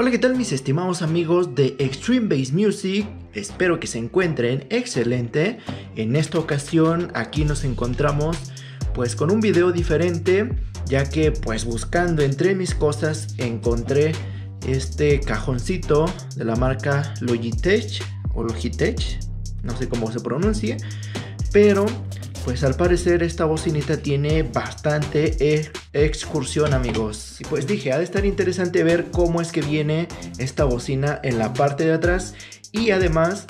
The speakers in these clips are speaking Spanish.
Hola, ¿qué tal mis estimados amigos de Extreme Bass Music? Espero que se encuentren excelente. En esta ocasión aquí nos encontramos pues con un video diferente, ya que pues buscando entre mis cosas encontré este cajoncito de la marca Logitech o Logitech, no sé cómo se pronuncie, pero pues al parecer esta bocinita tiene bastante e-, excursión amigos. Y pues dije, ha de estar interesante ver cómo es que viene esta bocina en la parte de atrás y además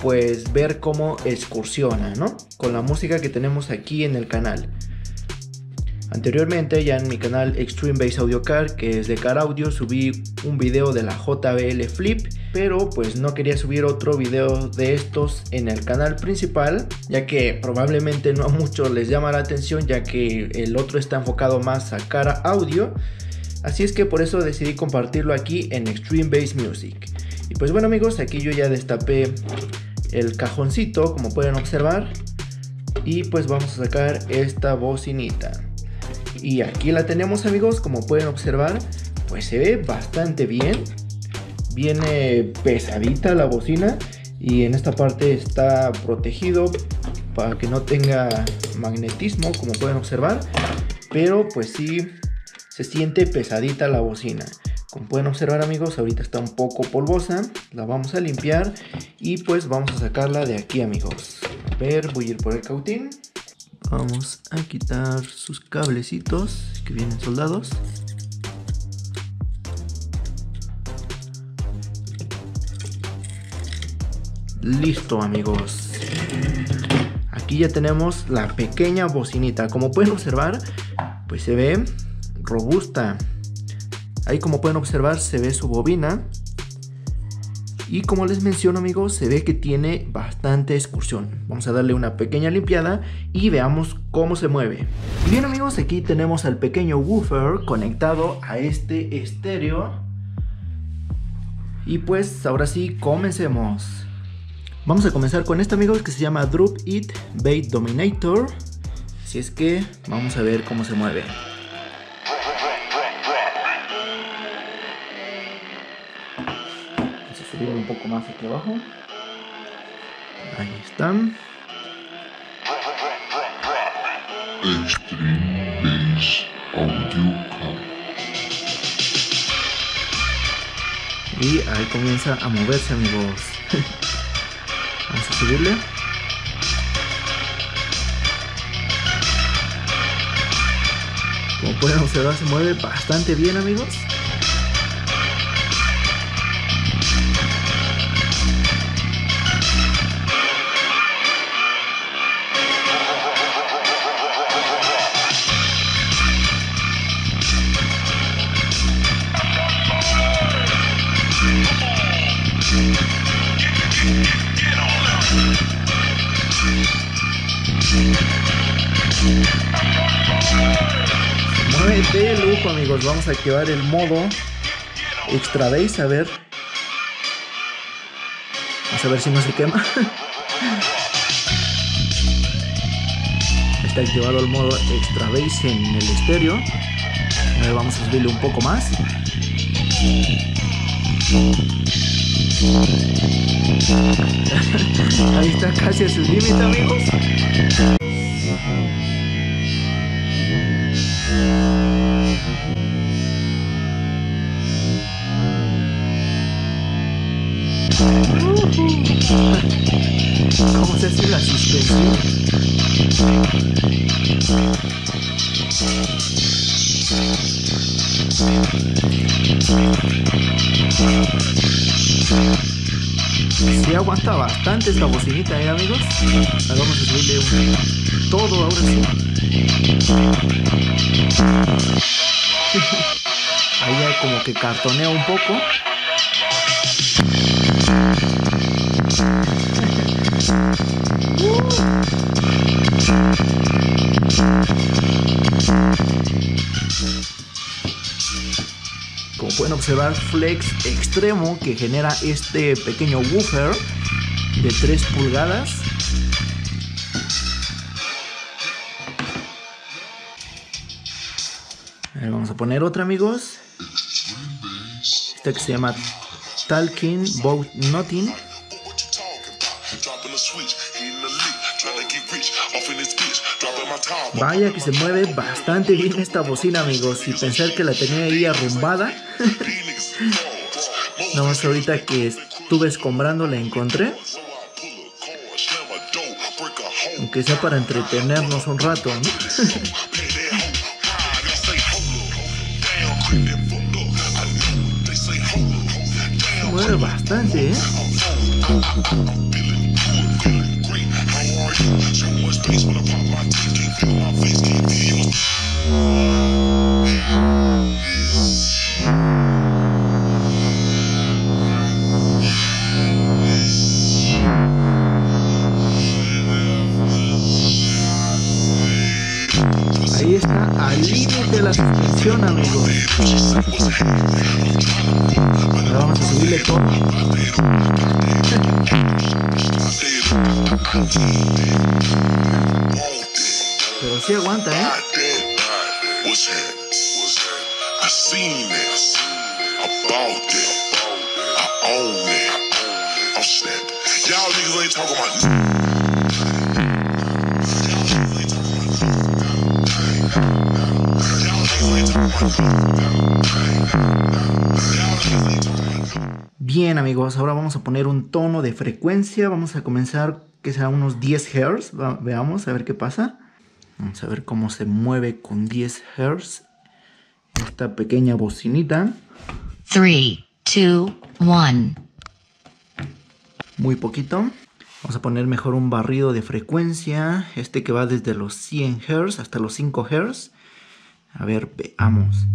pues ver cómo excursiona, ¿no? Con la música que tenemos aquí en el canal. Anteriormente ya en mi canal Extreme Bass Audio Car, que es de Car Audio, subí un video de la JBL Flip, pero pues no quería subir otro video de estos en el canal principal, ya que probablemente no a muchos les llama la atención, ya que el otro está enfocado más a Car Audio. Así es que por eso decidí compartirlo aquí en Extreme Bass Music. Y pues bueno amigos, aquí yo ya destapé el cajoncito, como pueden observar. Y pues vamos a sacar esta bocinita. Y aquí la tenemos amigos, como pueden observar, pues se ve bastante bien. Viene pesadita la bocina y en esta parte está protegido para que no tenga magnetismo, como pueden observar. Pero pues sí, se siente pesadita la bocina. Como pueden observar amigos, ahorita está un poco polvosa. La vamos a limpiar y pues vamos a sacarla de aquí amigos. A ver, voy a ir por el cautín. Vamos a quitar sus cablecitos que vienen soldados. Listo amigos. Aquí ya tenemos la pequeña bocinita. Como pueden observar, pues se ve robusta. Ahí como pueden observar se ve su bobina y como les menciono amigos, se ve que tiene bastante excursión. Vamos a darle una pequeña limpiada y veamos cómo se mueve. Bien amigos, aquí tenemos al pequeño woofer conectado a este estéreo. Y pues ahora sí, comencemos. Vamos a comenzar con este amigos que se llama Drop It Bait Dominator. Así es que vamos a ver cómo se mueve. un poco más aquí abajo. Ahí están. Y ahí comienza a moverse amigos. Vamos a subirle. Como pueden observar se mueve bastante bien amigos. Mueve de lujo amigos, vamos a activar el modo extra bass, a ver. Vamos a ver si no se quema. Está activado el modo extra bass en el estéreo. Vamos a subirle un poco más. Ahí está casi a su límite amigos. ¿Cómo se hace la suspensión? Sí aguanta bastante esta bocinita, ¿eh, amigos? vamos a subirle todo ahora sí. Ahí ya como que cartonea un poco. Como pueden observar, flex extremo que genera este pequeño woofer de 3 pulgadas. vamos a poner otra amigos. Esta que se llama Talking About Nothing. Vaya que se mueve bastante bien esta bocina, amigos. Y pensar que la tenía ahí arrumbada. Nada más ahorita que estuve escombrando la encontré. Aunque sea para entretenernos un rato, ¿no? Got your boy space when I pop my teeth. Can't feel my face, can't feel your. Está, al límite de la suspensión, amigos. Ahora vamos a subirle todo. Pero sí aguanta, ¿eh? Y'all niggas ain't talking about Bien amigos, ahora vamos a poner un tono de frecuencia. Vamos a comenzar que será unos 10 Hz. veamos a ver qué pasa. Vamos a ver cómo se mueve con 10 Hz esta pequeña bocinita. 3, 2, 1. Muy poquito. Vamos a poner mejor un barrido de frecuencia. Este que va desde los 100 Hz hasta los 5 Hz. A ver, veamos.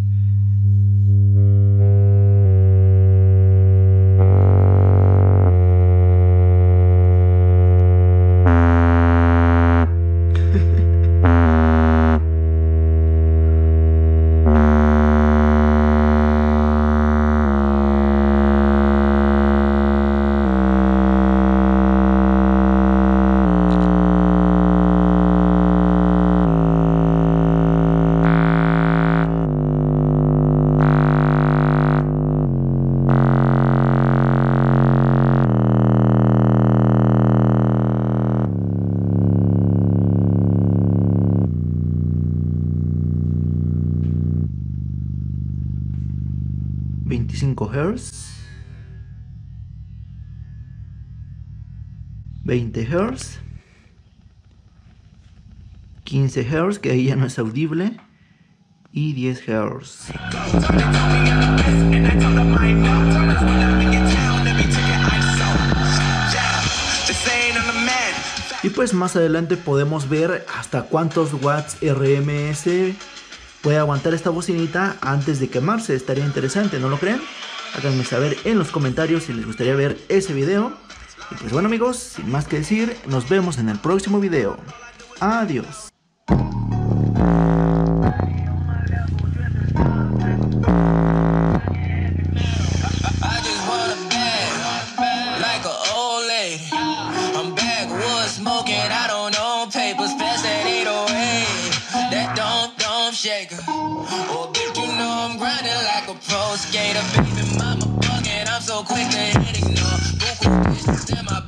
Hz. 20 Hz. 15 Hz, que ahí ya no es audible. Y 10 Hz. Y pues más adelante podemos ver hasta cuántos watts RMS puede aguantar esta bocinita antes de quemarse. Estaría interesante, ¿no lo creen? Háganme saber en los comentarios si les gustaría ver ese video. Y pues bueno amigos, sin más que decir, nos vemos en el próximo video. Adiós. Pro skater. Baby, mama bugging, I'm so quick to hit ignore. Buku bitches in my